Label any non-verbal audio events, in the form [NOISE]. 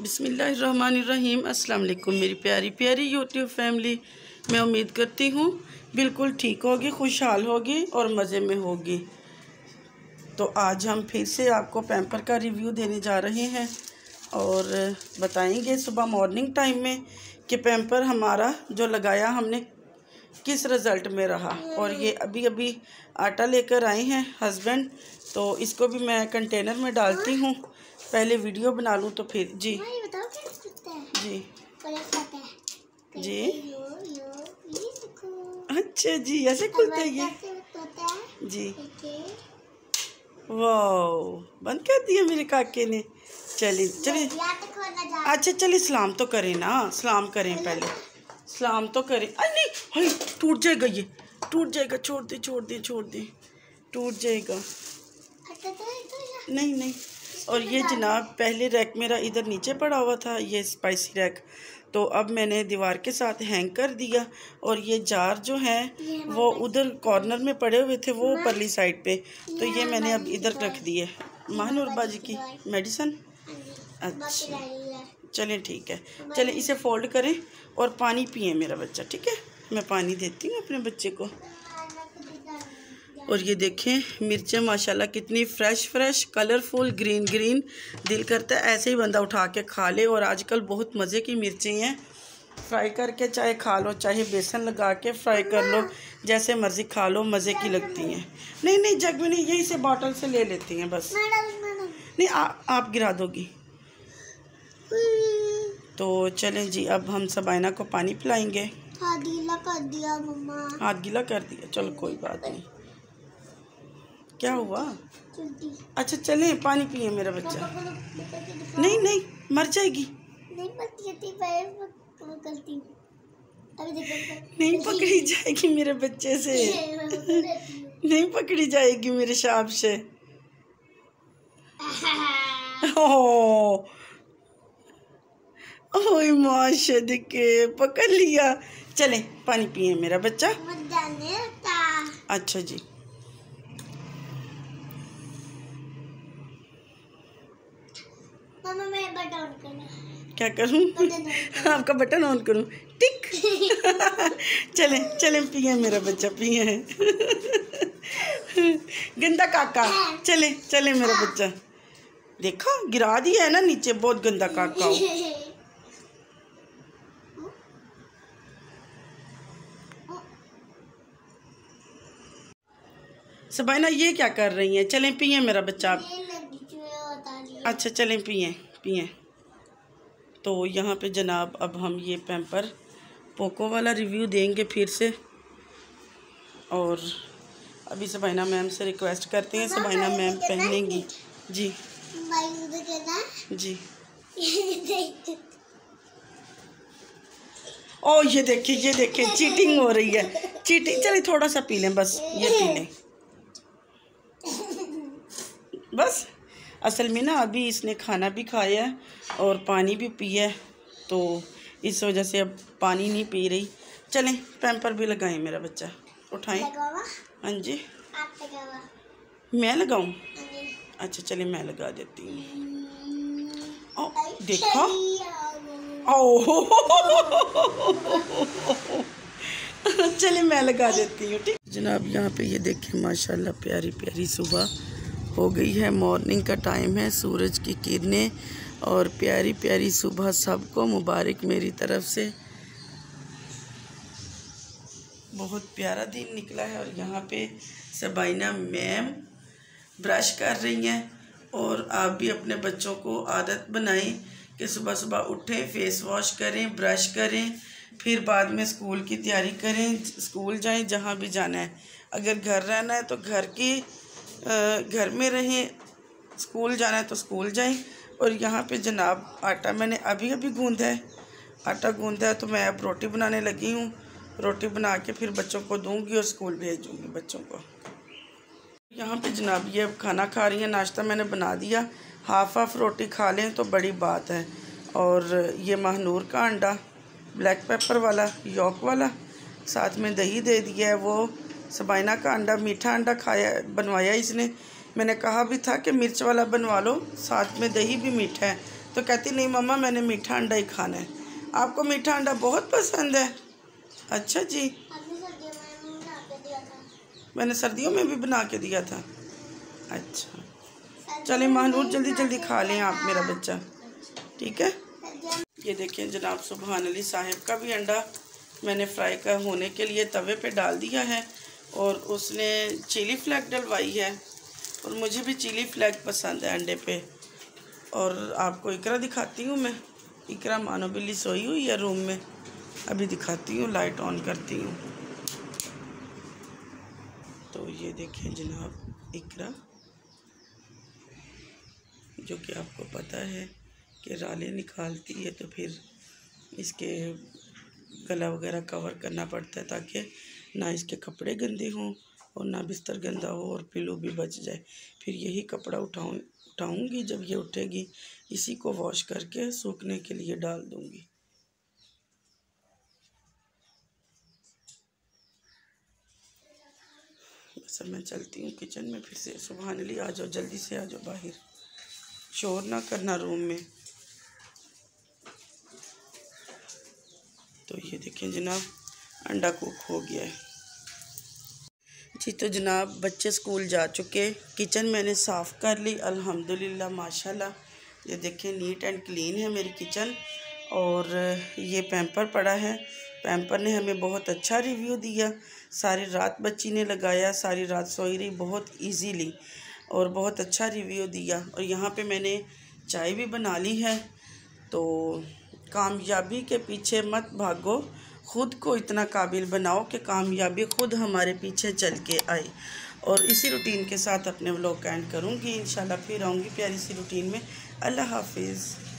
बिसमीम अस्सलाम वालेकुम मेरी प्यारी प्यारी यूट्यूब फैमिली मैं उम्मीद करती हूँ बिल्कुल ठीक होगी, खुशहाल होगी और मज़े में होगी। तो आज हम फिर से आपको पैम्पर का रिव्यू देने जा रहे हैं और बताएँगे सुबह मॉर्निंग टाइम में कि पैम्पर हमारा जो लगाया हमने किस रिज़ल्ट में रहा। और ये अभी अभी आटा लेकर आए हैं हस्बैंड तो इसको भी मैं कंटेनर में डालती हूँ। पहले वीडियो बना लूँ तो फिर जी। जी। जी। अच्छा जी ऐसे खुलता है ये? जी। वाह बंद कर दिया मेरे काके ने। चलिए चलिए। अच्छा चलिए सलाम तो करें ना। सलाम करें पहले। सलाम तो करें। अरे नहीं हाय टूट जाएगा ये। टूट जाएगा छोड़ दे छोड़ दे छोड़ दे। टूट जाएगा। नहीं नहीं। और ये जनाब पहले रैक मेरा इधर नीचे पड़ा हुआ था ये स्पाइसी रैक। तो अब मैंने दीवार के साथ हैंग कर दिया और ये जार जो हैं वो उधर कॉर्नर में पड़े हुए थे वो परली साइड पे। तो ये मैंने अब इधर रख दिए महानूर बाजी की मेडिसन अच्छा। चलें ठीक है। चलें इसे फोल्ड करें और पानी पिए मेरा बच्चा ठीक है? मैं पानी देती हूँ अपने बच्चे को। और ये देखें मिर्चें माशाल्लाह कितनी fresh fresh colourful green green दिल करता है ऐसे ही बंदा उठा के खा ले और आजकल बहुत मज़े की मिर्चें हैं। फ्राई करके चाहे खा लो चाहे बेसन लगा के फ्राई कर लो जैसे मर्ज़ी खा लो मज़े की लगती हैं। नहीं नहीं जग में नहीं यही से बॉटल से ले लेती हैं बस। नहीं आ, आप गिरा दोगी। तो चलें जी अब हम सब आयना को पानी पिलाएँगे। हाथ गीला कर दिया मम्मा। हाथ गीला कर दिया चलो कोई बात नहीं। क्या हुआ? अच्छा चले पानी पिए मेरा बच्चा। नहीं नहीं मर जाएगी। नहीं पकड़ी जाएगी मेरे बच्चे से। नहीं पकड़ी जाएगी मेरे शाप से। [LAUGHS] ओ माशद के पकड़ लिया। चले पानी पिए मेरा बच्चा। अच्छा जी। क्या करूँ? आपका बटन ऑन करूँ। टिक चले चले पिए मेरा बच्चा पिए। गंदा काका चले चले मेरा बच्चा। देखा गिरा दिया है ना नीचे बहुत गंदा काका [LAUGHS] सबैना ये क्या कर रही है? चले पिए मेरा बच्चा। अच्छा चलें पिए पिए। तो यहाँ पे जनाब अब हम ये पैम्पर पोको वाला रिव्यू देंगे फिर से। और अभी सबाइना मैम से रिक्वेस्ट करते हैं सबाइना मैम पहनेंगी। जी। जी। ओ ये देखिए ये देखिए चीटिंग हो रही है। चीटिंग चलिए थोड़ा सा पी लें बस ये पी लें बस असल में ना अभी इसने खाना भी खाया है और पानी भी पिया है तो इस वजह से अब पानी नहीं पी रही। चलें पैम्पर भी लगाएँ मेरा बच्चा। उठाएँ। हाँ जी। मैं लगाऊँ? हाँ अच्छा चले मैं लगा देती हूँ। देखो। ओ [LAUGHS] चले मैं लगा देती हूँ ठीक। जनाब यहाँ पे ये देखें माशाल्लाह प्यारी प्यारी सुबह। हो गई है। मॉर्निंग का टाइम है, सूरज की किरणें और प्यारी प्यारी सुबह सबको मुबारक मेरी तरफ़ से। बहुत प्यारा दिन निकला है और यहाँ पे सबाइना मैम ब्रश कर रही हैं और आप भी अपने बच्चों को आदत बनाएँ कि सुबह सुबह उठें फेस वॉश करें ब्रश करें, फिर बाद में स्कूल की तैयारी करें स्कूल जाएँ, जहाँ भी जाना है। अगर घर रहना है तो घर की घर में रहें, स्कूल जाना है तो स्कूल जाएँ, और यहाँ पे जनाब आटा मैंने अभी अभी गूंदा है। आटा गूंदा है तो मैं अब रोटी बनाने लगी हूँ। रोटी बना के फिर बच्चों को दूँगी और स्कूल भेजूँगी बच्चों को। यहाँ पे जनाब ये अब खाना खा रही हैं, नाश्ता मैंने बना दिया। हाफ़ हाफ़ रोटी खा लें तो बड़ी बात है। और ये महनूर का अंडा, ब्लैक पेपर वाला, यॉक वाला, साथ में दही दे दिया है वो। सबाइना का अंडा, मीठा अंडा खाया, बनवाया इसने। मैंने कहा भी था कि मिर्च वाला बनवा लो, साथ में दही भी मीठा है। तो कहती, नहीं मम्मा, मैंने मीठा अंडा ही खाना है। आपको मीठा अंडा बहुत पसंद है? अच्छा जी। मैंने सर्दियों में भी बना के दिया था। अच्छा। चले महानूर, जल्दी जल्दी खा लें आप, मेरा बच्चा। ठीक है? ये देखें जनाब सुबहान अली साहिब का भी अंडा मैंने फ्राई का होने के लिए तवे पे डाल दिया है। और उसने चिली फ्लैग डलवाई है और मुझे भी चिली फ्लैग पसंद है अंडे पे। और आपको इकरा दिखाती हूँ मैं। इकरा मानो बिल्ली सोई हुई है रूम में। अभी दिखाती हूँ, लाइट ऑन करती हूँ। तो ये देखें जनाब, इकरा। जो कि आपको पता है कि राले निकालती है तो फिर इसके गला वगैरह कवर करना पड़ता है ताकि ना इसके कपड़े गंदे हों और ना बिस्तर गंदा हो और पिलो भी बच जाए। फिर यही कपड़ा उठाऊँ, उठाऊँगी, जब ये उठेगी, इसी को वॉश करके सूखने के लिए डाल दूँगी। बस अब मैं चलती हूँ किचन में, फिर से सुबह ली आ जाओ, जल्दी से आ जाओ बाहर। शोर ना करना रूम में। तो ये देखें जनाब अंडा कुक हो गया है। जी तो जनाब, बच्चे स्कूल जा चुके किचन मैंने साफ़ कर ली, अल्हम्दुलिल्लाह, माशाल्लाह। ये देखें, नीट एंड क्लीन है मेरी किचन और ये पैम्पर पड़ा है। पैम्पर ने हमें बहुत अच्छा रिव्यू दिया। सारी रात बच्ची ने लगाया, सारी रात सोई रही, बहुत इजीली और बहुत अच्छा रिव्यू दिया। और यहाँ पे मैंने चाय भी बना ली है तो कामयाबी के पीछे मत भागो। ख़ुद को इतना काबिल बनाओ कि कामयाबी ख़ुद हमारे पीछे चल के आए। और इसी रूटीन के साथ अपने व्लॉग का एंड करूँगी। इन फिर आऊँगी प्यारी सी रूटीन में। अल्लाह हाफिज़।